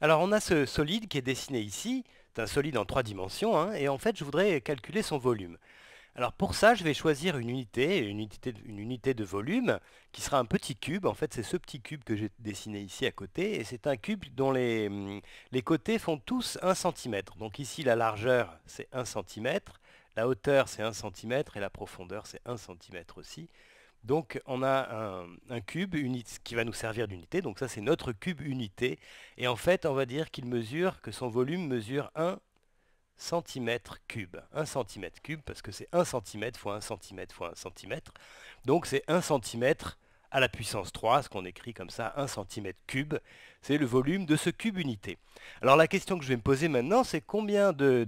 Alors on a ce solide qui est dessiné ici, c'est un solide en trois dimensions, hein, et en fait je voudrais calculer son volume. Alors pour ça, je vais choisir une unité, une unité, de volume, qui sera un petit cube. En fait, c'est ce petit cube que j'ai dessiné ici à côté, et c'est un cube dont les, hum, les côtés font tous 1 cm. Donc ici, la largeur, c'est 1 cm, la hauteur, c'est 1 cm, et la profondeur, c'est 1 cm aussi. Donc on a un, cube qui va nous servir d'unité. Donc ça c'est notre cube unité. Et en fait on va dire qu'il mesure, que son volume mesure 1 cm cube. 1 cm cube parce que c'est 1 cm fois 1 cm fois 1 cm. Donc c'est 1 cm à la puissance 3, ce qu'on écrit comme ça, 1 cm cube, c'est le volume de ce cube unité. Alors la question que je vais me poser maintenant, c'est combien de,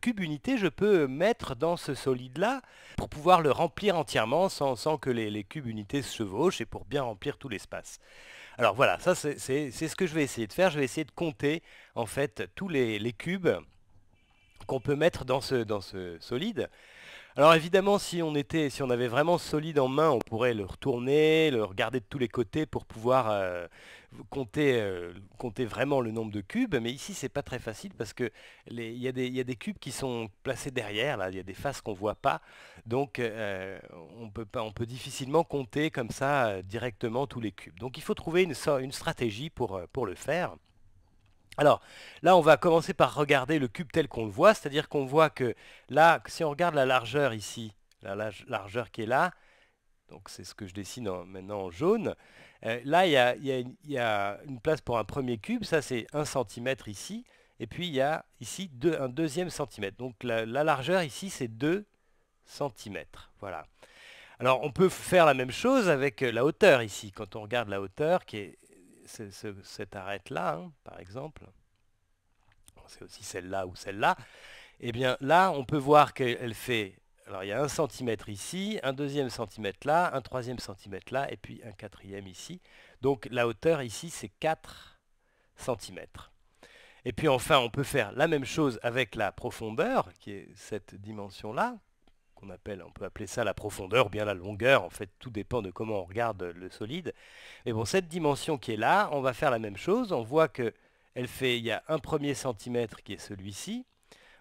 cubes unités je peux mettre dans ce solide-là pour pouvoir le remplir entièrement sans, que les, cubes unités se chevauchent et pour bien remplir tout l'espace. Alors voilà, ça c'est ce que je vais essayer de faire. Je vais essayer de compter en fait tous les, cubes qu'on peut mettre dans ce solide. Alors évidemment, si on, était, si on avait vraiment solide en main, on pourrait le retourner, le regarder de tous les côtés pour pouvoir euh, compter, euh, compter vraiment le nombre de cubes. Mais ici, c'est pas très facile parce qu'il y, a des cubes qui sont placés derrière, là, il y a des faces qu'on ne voit pas. Donc euh, on, peut difficilement compter comme ça directement tous les cubes. Donc il faut trouver une, stratégie pour le faire. Alors, là, on va commencer par regarder le cube tel qu'on le voit, c'est-à-dire qu'on voit que là, si on regarde la largeur ici, la largeur qui est là, donc c'est ce que je dessine maintenant en jaune, euh, là, il y, a, une place pour un premier cube, ça c'est 1 cm ici, et puis il y a ici un deuxième centimètre. Donc la, largeur ici, c'est 2 cm. Voilà. Alors on peut faire la même chose avec la hauteur ici. Quand on regarde la hauteur, qui est cette arête-là, hein, par exemple, c'est aussi celle-là ou celle-là, et eh bien là, on peut voir qu'elle fait, alors il y a un centimètre ici, un deuxième centimètre là, un troisième centimètre là, et puis un quatrième ici. Donc la hauteur ici, c'est 4 centimètres. Et puis enfin, on peut faire la même chose avec la profondeur, qui est cette dimension-là, on peut appeler ça la profondeur bien la longueur, en fait tout dépend de comment on regarde le solide. Mais bon, cette dimension qui est là, on va faire la même chose, on voit que elle fait, il y a un premier centimètre qui est celui-ci,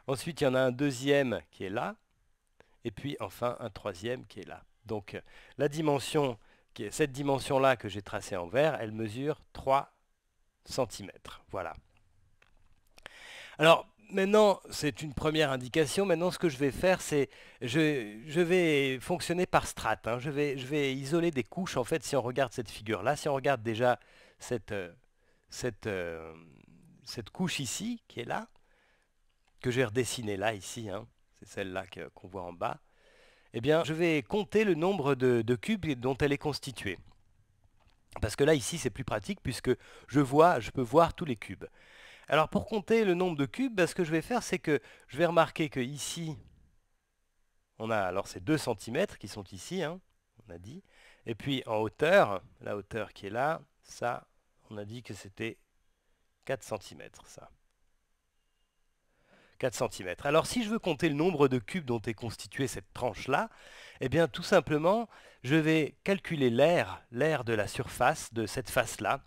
ensuite il y en a un deuxième qui est là, et puis enfin un troisième qui est là. Donc la dimension, cette dimension-là que j'ai tracée en vert, elle mesure 3 cm. Voilà. Alors, maintenant, c'est une première indication. Maintenant, ce que je vais faire, c'est je, je vais fonctionner par strates. Hein. Je, vais, isoler des couches. En fait, si on regarde cette figure-là, si on regarde déjà cette, euh, euh, couche ici, qui est là, que j'ai redessinée là, ici, hein, c'est celle-là qu'on voit en bas, eh bien, je vais compter le nombre de, cubes dont elle est constituée. Parce que là, ici, c'est plus pratique puisque je peux voir tous les cubes. Alors pour compter le nombre de cubes, ben, ce que je vais faire, c'est que je vais remarquer que ici, on a alors ces 2 cm qui sont ici, hein, on a dit. Et puis en hauteur, la hauteur qui est là, ça, on a dit que c'était 4 cm, ça. 4 cm. Alors si je veux compter le nombre de cubes dont est constituée cette tranche-là, eh bien tout simplement, je vais calculer l'air, l'air de la surface de cette face-là,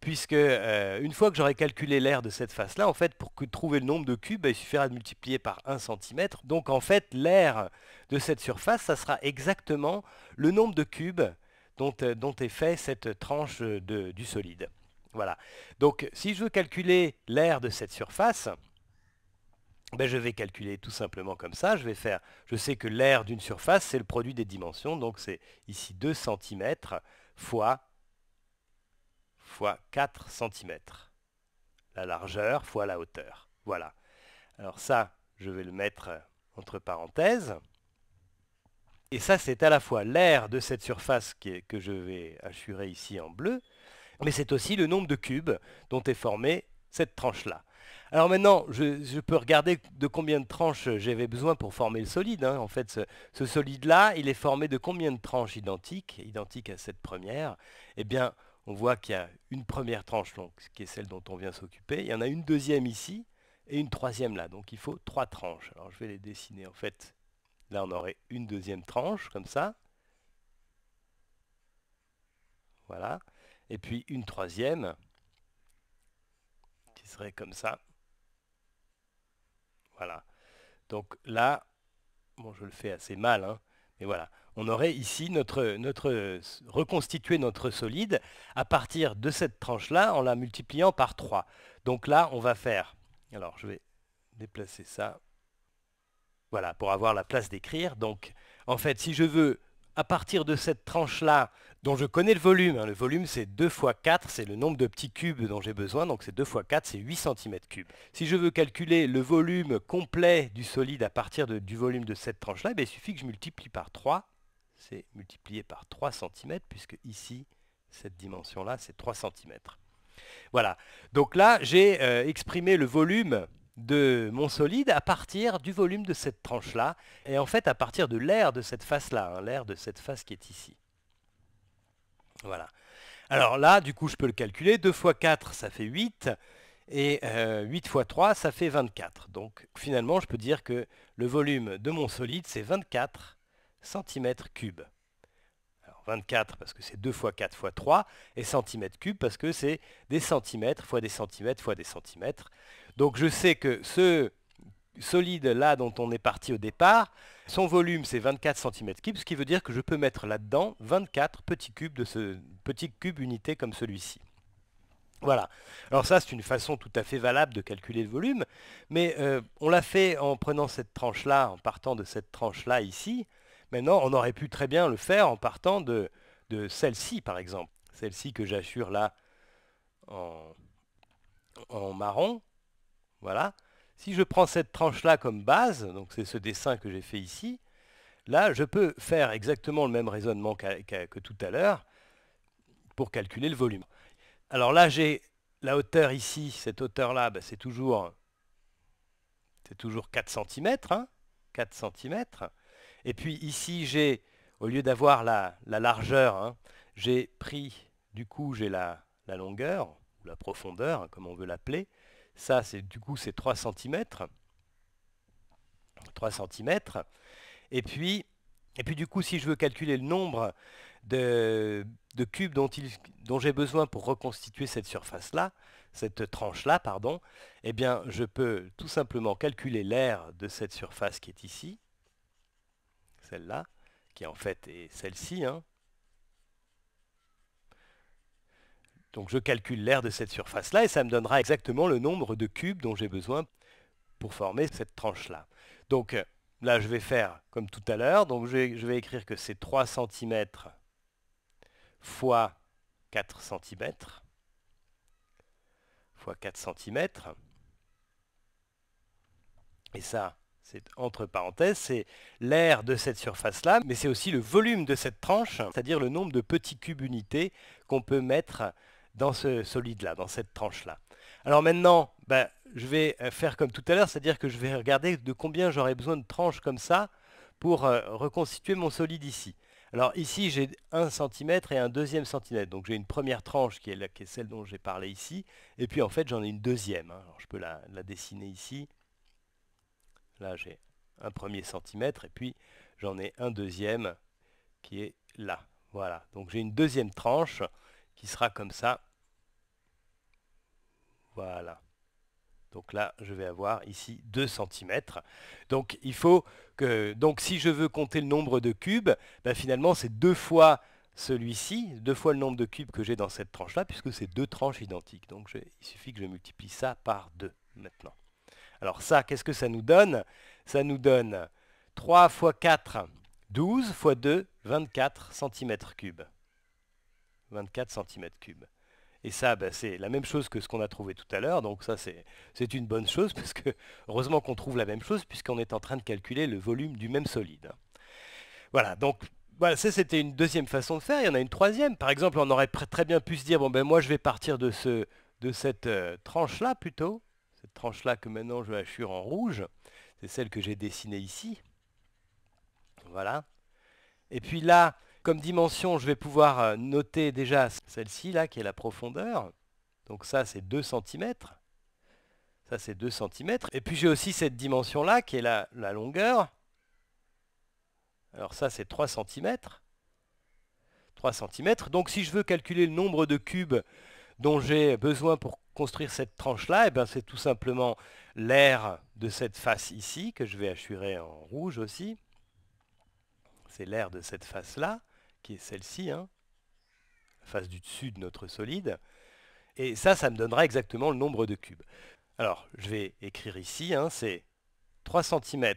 puisque euh, une fois que j'aurai calculé l'air de cette face-là, en fait, pour trouver le nombre de cubes, il suffira de multiplier par 1 cm. Donc en fait, l'air de cette surface, ça sera exactement le nombre de cubes dont, euh, est fait cette tranche du solide. Voilà. Donc si je veux calculer l'air de cette surface, ben, je vais calculer tout simplement comme ça. Je vais faire, je sais que l'air d'une surface, c'est le produit des dimensions. Donc c'est ici 2 cm fois fois 4 cm. La largeur fois la hauteur. Voilà. Alors ça, je vais le mettre entre parenthèses. Et ça, c'est à la fois l'air de cette surface que je vais assurer ici en bleu, mais c'est aussi le nombre de cubes dont est formée cette tranche-là. Alors maintenant, je, peux regarder de combien de tranches j'avais besoin pour former le solide. Hein. En fait, ce, ce solide-là, il est formé de combien de tranches identiques, identiques à cette première? Eh bien, on voit qu'il y a une première tranche donc, qui est celle dont on vient s'occuper. Il y en a une deuxième ici et une troisième là. Donc il faut trois tranches. Alors je vais les dessiner en fait. Là on aurait une deuxième tranche comme ça. Voilà. Et puis une troisième serait comme ça. Voilà. Donc là, bon, je le fais assez mal, hein, mais voilà. On aurait ici notre, notre, reconstitué notre solide à partir de cette tranche-là en la multipliant par 3. Donc là, on va faire, alors je vais déplacer ça, voilà, pour avoir la place d'écrire. Donc, en fait, si je veux, à partir de cette tranche-là, dont je connais le volume, hein, le volume c'est 2 fois 4, c'est le nombre de petits cubes dont j'ai besoin, donc c'est 2 fois 4, c'est 8 cm3. Si je veux calculer le volume complet du solide à partir du volume de cette tranche-là, eh il suffit que je multiplie par 3, c'est multiplié par 3 cm, puisque ici, cette dimension-là, c'est 3 cm. Voilà, donc là, j'ai euh, exprimé le volume de mon solide à partir du volume de cette tranche-là, et en fait à partir de l'air de cette face-là, hein, l'air de cette face qui est ici. Voilà. Alors là, du coup, je peux le calculer. 2 fois 4, ça fait 8. Et 8 euh, fois 3, ça fait 24. Donc finalement, je peux dire que le volume de mon solide, c'est 24 cm3. Alors 24 parce que c'est 2 fois 4 fois 3, et cm3 parce que c'est des centimètres fois des centimètres fois des centimètres. Donc je sais que ce solide là dont on est parti au départ, son volume c'est 24 cm3, ce qui veut dire que je peux mettre là-dedans 24 petits cubes de ce petit cube unité comme celui-ci. Voilà. Alors ça, c'est une façon tout à fait valable de calculer le volume, mais euh, on l'a fait en prenant cette tranche-là, en partant de cette tranche-là ici. Maintenant, on aurait pu très bien le faire en partant de, celle-ci, par exemple. Celle-ci que j'assure là en marron. Voilà. Si je prends cette tranche-là comme base, donc c'est ce dessin que j'ai fait ici, là, je peux faire exactement le même raisonnement que tout à l'heure pour calculer le volume. Alors là, j'ai la hauteur ici, cette hauteur-là, bah, c'est toujours, toujours 4 cm, 4 cm. Et puis ici, j'ai, au lieu d'avoir la, largeur, hein, j'ai pris, du coup, j'ai la, la longueur, ou la profondeur, hein, comme on veut l'appeler, ça, c'est du coup, c'est 3 cm. 3 cm. Et puis, et puis du coup, si je veux calculer le nombre de, cubes dont, j'ai besoin pour reconstituer cette surface-là, cette tranche-là, pardon, eh bien, je peux tout simplement calculer l'air de cette surface qui est ici, celle-là, qui en fait est celle-ci, hein, Donc je calcule l'air de cette surface-là et ça me donnera exactement le nombre de cubes dont j'ai besoin pour former cette tranche-là. Donc là, je vais faire comme tout à l'heure. Donc je vais, écrire que c'est 3 cm fois 4 cm fois 4 cm. Et ça, c'est entre parenthèses, c'est l'air de cette surface-là, mais c'est aussi le volume de cette tranche, c'est-à-dire le nombre de petits cubes unités qu'on peut mettre dans ce solide-là, dans cette tranche-là. Alors maintenant, ben, je vais euh, faire comme tout à l'heure, c'est-à-dire que je vais regarder de combien j'aurai besoin de tranches comme ça pour euh, reconstituer mon solide ici. Alors ici, j'ai un centimètre et un deuxième centimètre. Donc j'ai une première tranche qui est, celle dont j'ai parlé ici. Et puis en fait, j'en ai une deuxième. Hein. Alors je peux la, la dessiner ici. Là, j'ai un premier centimètre et puis j'en ai un deuxième qui est là. Voilà, donc j'ai une deuxième tranche qui sera comme ça. Voilà. Donc là, je vais avoir ici 2 cm. Donc il faut que. Donc si je veux compter le nombre de cubes, ben, finalement c'est deux fois celui-ci, deux fois le nombre de cubes que j'ai dans cette tranche-là, puisque c'est deux tranches identiques. Donc il suffit que je multiplie ça par 2 maintenant. Alors ça, qu'est-ce que ça nous donne? Ça nous donne 3 fois 4, 12 fois 2, 24 cm3. 24 cm3. Et ça, ben, c'est la même chose que ce qu'on a trouvé tout à l'heure, donc ça c'est une bonne chose, parce que heureusement qu'on trouve la même chose, puisqu'on est en train de calculer le volume du même solide. Voilà, donc ça c'était une deuxième façon de faire, il y en a une troisième. Par exemple, on aurait très bien pu se dire, bon ben moi je vais partir de, ce, de cette euh, tranche-là plutôt, cette tranche-là que maintenant je assure en rouge, c'est celle que j'ai dessinée ici. Voilà. Et puis là, comme dimension, je vais pouvoir euh, noter déjà celle-ci, là, qui est la profondeur. Donc ça, c'est 2 cm. Ça, c'est 2 cm. Et puis j'ai aussi cette dimension-là, qui est la, longueur. Alors ça, c'est 3 cm. 3 cm. Donc si je veux calculer le nombre de cubes dont j'ai besoin pour construire cette tranche-là, eh ben, c'est tout simplement l'air de cette face ici, que je vais assurer en rouge aussi. C'est l'air de cette face-là, qui est celle-ci, hein, la face du dessus de notre solide. Et ça, ça me donnera exactement le nombre de cubes. Alors, je vais écrire ici, hein, c'est 3 cm.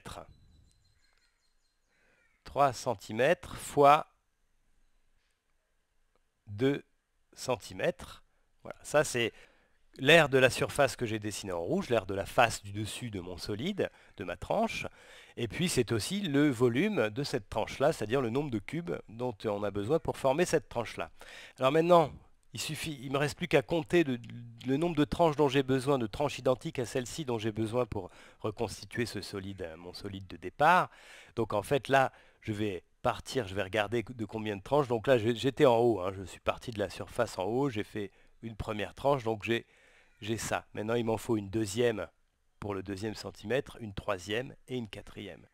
3 cm fois 2 cm. Voilà, ça c'est l'air de la surface que j'ai dessiné en rouge, l'air de la face du dessus de mon solide, de ma tranche. Et puis c'est aussi le volume de cette tranche-là, c'est-à-dire le nombre de cubes dont on a besoin pour former cette tranche-là. Alors maintenant, il suffit, il me reste plus qu'à compter le nombre de tranches dont j'ai besoin, de tranches identiques à celle-ci dont j'ai besoin pour reconstituer ce solide, mon solide de départ. Donc en fait là, je vais partir, je vais regarder de combien de tranches. Donc là, j'étais en haut, hein. je suis parti de la surface en haut, j'ai fait une première tranche, donc j'ai ça. Maintenant, il m'en faut une deuxième pour le deuxième centimètre, une troisième et une quatrième.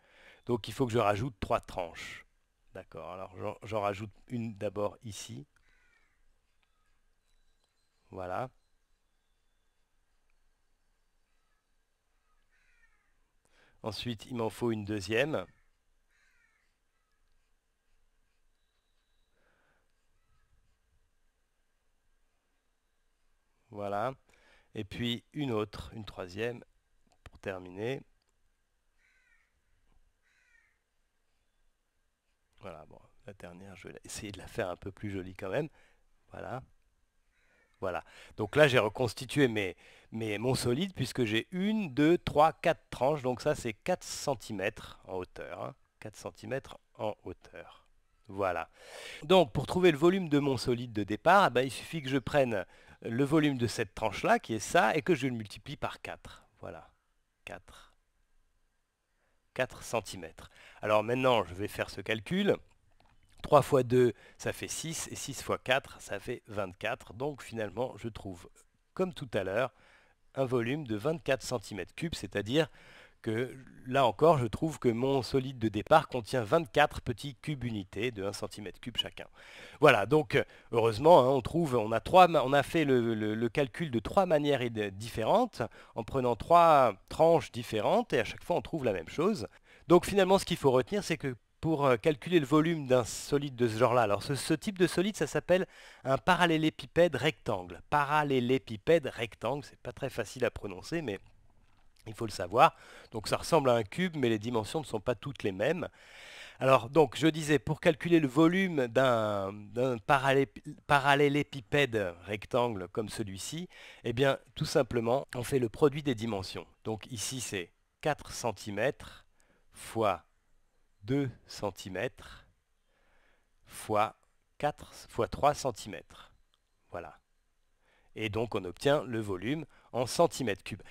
Donc il faut que je rajoute trois tranches. D'accord, alors j'en rajoute une d'abord ici, voilà. Ensuite, il m'en faut une deuxième. Voilà. Et puis une autre, une troisième, pour terminer. Voilà, bon, la dernière, je vais essayer de la faire un peu plus jolie quand même. Voilà. Voilà. Donc là, j'ai reconstitué mes, mes, mon solide puisque j'ai une, deux, trois, quatre tranches. Donc ça, c'est 4 cm en hauteur. 4 hein. cm en hauteur. Voilà. Donc pour trouver le volume de mon solide de départ, eh ben, il suffit que je prenne le volume de cette tranche-là, qui est ça, et que je le multiplie par 4. Voilà. 4. 4 cm. Alors maintenant, je vais faire ce calcul. 3 fois 2, ça fait 6, et 6 fois 4, ça fait 24. Donc finalement, je trouve, comme tout à l'heure, un volume de 24 cm3, c'est-à-dire que là encore, je trouve que mon solide de départ contient 24 petits cubes unités de 1 cm3 chacun. Voilà, donc heureusement, hein, on trouve, on a, fait le, calcul de trois manières différentes, en prenant trois tranches différentes, et à chaque fois on trouve la même chose. Donc finalement, ce qu'il faut retenir, c'est que pour euh, calculer le volume d'un solide de ce genre-là. Alors ce, type de solide, ça s'appelle un parallélépipède rectangle. Parallélépipède rectangle, c'est pas très facile à prononcer, mais il faut le savoir. Donc ça ressemble à un cube, mais les dimensions ne sont pas toutes les mêmes. Alors donc je disais, pour calculer le volume d'un parallélépipède rectangle comme celui-ci, eh bien tout simplement, on fait le produit des dimensions. Donc ici c'est 4 cm fois 2 cm fois 4 fois 3 cm. Voilà. Et donc on obtient le volume en centimètres cubes.